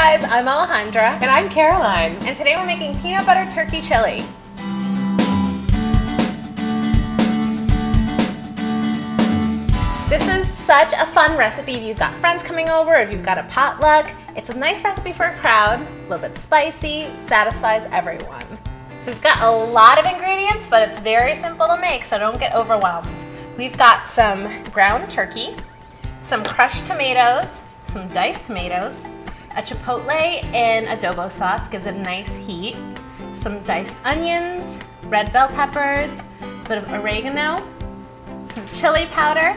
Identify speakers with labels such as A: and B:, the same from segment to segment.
A: guys, I'm Alejandra.
B: And I'm Caroline.
A: And today we're making peanut butter turkey chili. This is such a fun recipe if you've got friends coming over, if you've got a potluck. It's a nice recipe for a crowd, a little bit spicy, satisfies everyone. So we've got a lot of ingredients, but it's very simple to make, so don't get overwhelmed. We've got some ground turkey, some crushed tomatoes, some diced tomatoes, a chipotle in adobo sauce gives it a nice heat, some diced onions, red bell peppers, a bit of oregano, some chili powder,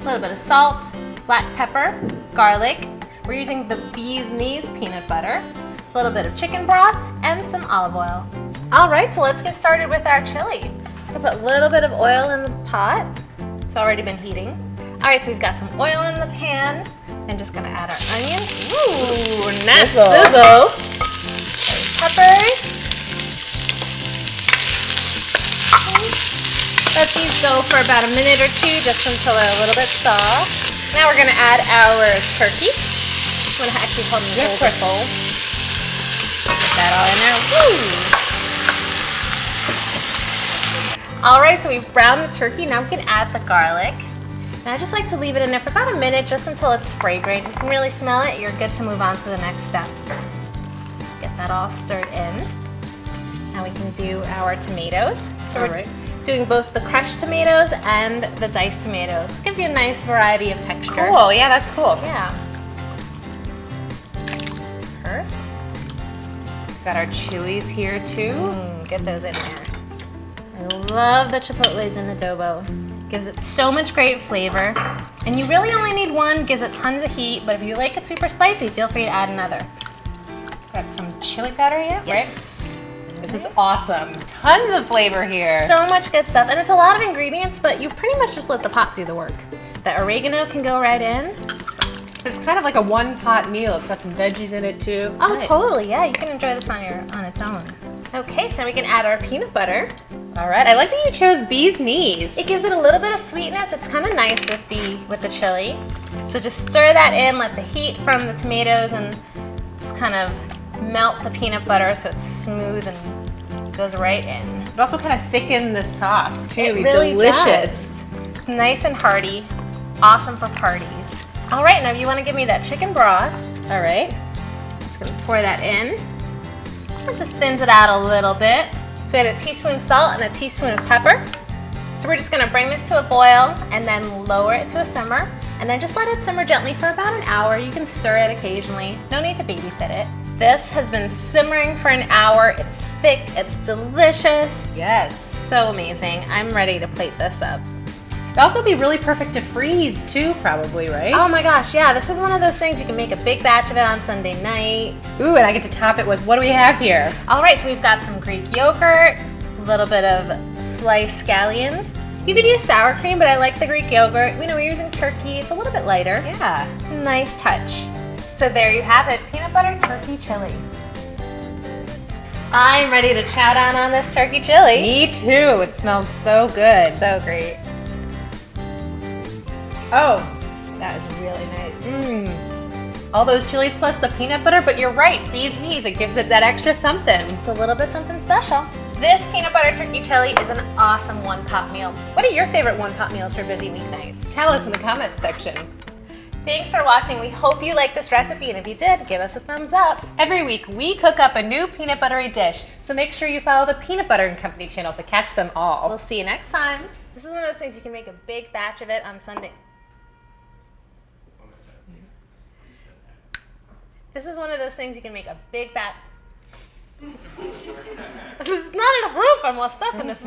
A: a little bit of salt, black pepper, garlic. We're using the bee's knees peanut butter, a little bit of chicken broth, and some olive oil. All right, so let's get started with our chili. Just gonna put a little bit of oil in the pot. It's already been heating. All right, so we've got some oil in the pan, and just gonna add our onions. Ooh, nice sizzle. sizzle. Peppers. Let these go for about a minute or two, just until they're a little bit soft. Now we're gonna add our turkey. I'm gonna actually hold me yeah, hold bowl. Put that all in there. Woo! All right, so we've browned the turkey. Now we can add the garlic. And I just like to leave it in there for about a minute just until it's fragrant. You can really smell it. You're good to move on to the next step. Just get that all stirred in. Now we can do our tomatoes. So all we're right doing both the crushed tomatoes and the diced tomatoes. Gives you a nice variety of texture.
B: Cool, yeah, that's cool.
A: Yeah. Perfect.
B: Got our chilies here too.
A: Mm, get those in there. I love the chipotles in adobo. Gives it so much great flavor. And you really only need one, gives it tons of heat, but if you like it super spicy, feel free to add another.
B: Got some chili powder yet,
A: yes.
B: right? This is awesome. Tons of flavor here.
A: So much good stuff. And it's a lot of ingredients, but you've pretty much just let the pot do the work. The oregano can go right in.
B: It's kind of like a one pot meal. It's got some veggies in it too.
A: It's oh, nice. totally. Yeah, you can enjoy this on your on its own. Okay, so we can add our peanut butter.
B: All right, I like that you chose bee's knees.
A: It gives it a little bit of sweetness. It's kind of nice with the with the chili. So just stir that in, let the heat from the tomatoes and just kind of melt the peanut butter so it's smooth and goes right in.
B: It also kind of thicken the sauce too.
A: It really Delicious. Does. Nice and hearty. Awesome for parties. All right, now you want to give me that chicken broth.
B: All right.
A: I'm Just gonna pour that in. It just thins it out a little bit. So we had a teaspoon of salt and a teaspoon of pepper. So we're just gonna bring this to a boil and then lower it to a simmer and then just let it simmer gently for about an hour. You can stir it occasionally. No need to babysit it. This has been simmering for an hour. It's thick, it's delicious.
B: Yes.
A: So amazing. I'm ready to plate this up.
B: It'd also be really perfect to freeze too, probably, right?
A: Oh my gosh, yeah. This is one of those things you can make a big batch of it on Sunday night.
B: Ooh, and I get to top it with, what do we have here?
A: All right, so we've got some Greek yogurt, a little bit of sliced scallions. You could use sour cream, but I like the Greek yogurt. We know we're using turkey. It's a little bit lighter.
B: Yeah.
A: It's a nice touch. So there you have it, peanut butter turkey chili. I'm ready to chow down on this turkey chili.
B: Me too. It smells so good.
A: So great.
B: Oh, that is really nice. Mmm. All those chilies plus the peanut butter, but you're right, bee's knees, it gives it that extra something.
A: It's a little bit something special. This peanut butter turkey chili is an awesome one pot meal. What are your favorite one pot meals for busy weeknights?
B: Tell us in the comments section.
A: Thanks for watching. We hope you liked this recipe, and if you did, give us a thumbs up.
B: Every week, we cook up a new peanut buttery dish, so make sure you follow the Peanut Butter and Company channel to catch them all.
A: We'll see you next time. This is one of those things you can make a big batch of it on Sunday. This is one of those things you can make a big batch. There's not enough room for more stuff in this.